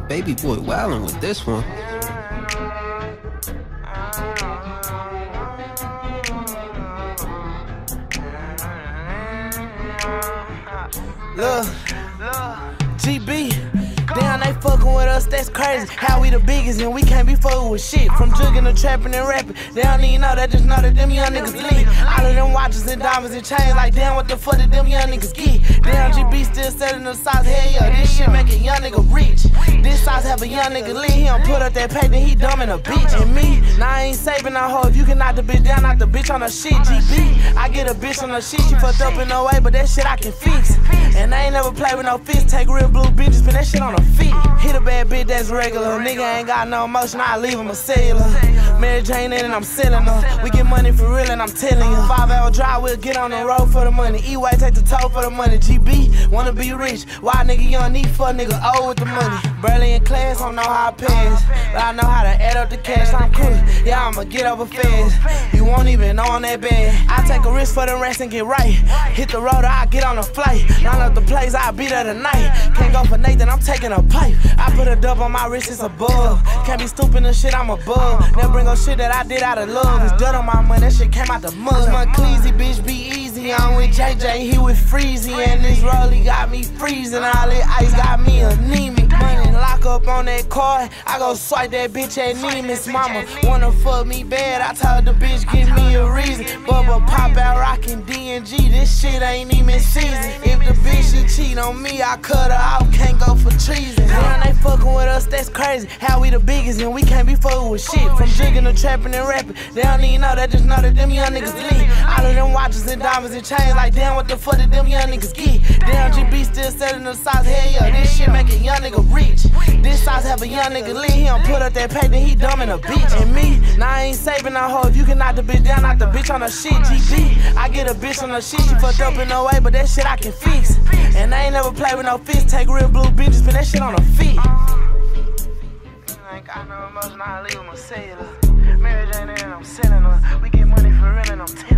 Ooh, baby boy wildin' with this one. Look, GB. Fucking with us, that's crazy. How we the biggest and we can't be fucking with shit. From jugging to trapping and rapping. They don't even know that, just know that them young niggas lead. All of them watches and diamonds and chains, like damn, what the fuck did them young niggas get? Damn, GB still selling the size, hell yeah, this shit make a young nigga rich. This size have a young nigga lit, he don't put up that pay, then he dumb in a bitch. And me, now I ain't saving no hoe. If you can knock the bitch down, knock the bitch on the shit, GB. I get a bitch on the shit, she fucked up in no way, but that shit I can fix. And I ain't never play with no fist, take real blue bitches, spin that shit on a feet. Hit a bad bitch that's regular, nigga ain't got no emotion, I leave him a sailor. Mary Jane in and I'm selling her. We get money for real and I'm telling you. Five hour drive, we'll get on the road for the money. E-way take the toll for the money. GB, wanna be rich. Why nigga young need for nigga old with the money. Barely in class, don't know how I pass. But I know how to add up the cash, I'm cool. Yeah, I'ma get over fast. You won't know on that bad. I take a risk for the rest and get right. Hit the road, I get on a flight. Line up the plays, I be there tonight. Can't go for Nathan, I'm taking a pipe. I put a dub on my wrist, it's a bug. Can't be stupid and shit, I'm a bug. Never bring up shit that I did out of love. It's dirt on my money, that shit came out the mud. My Cleasy, bitch, be easy. I'm with JJ, he with Freezy. And this rollie got me freezing. All that ice got me anemic. Money up on that card. I go swipe that bitch at Neiman's. Mama wanna fuck me bad. I told the bitch, give me a reason. Bubba pop out rockin' D&G. This shit ain't even season. If the bitch she cheat on me, I cut her off. Can't go for treason. That's crazy. How we the biggest and we can't be fucking with shit. From jigging to trapping and rapping. They don't even know that, just know that them young niggas lead. All of them watches and diamonds and chains, like damn, what the fuck did them young niggas get? Damn, GB still selling the size, hell yeah, this shit make a young nigga rich. This size have a young nigga lit, he don't put up that pay, then he dumb in a bitch. And me, now I ain't saving no hoe. If you can knock the bitch down, knock the bitch on the shit, GB. I get a bitch on the shit, she fucked up in no way, but that shit I can fix. And I ain't never play with no fist, take real blue bitches, spin that shit on a feet. Ain't got no emotion, I leave him a sailor. Mary Jane and I'm selling her. We get money for real and I'm.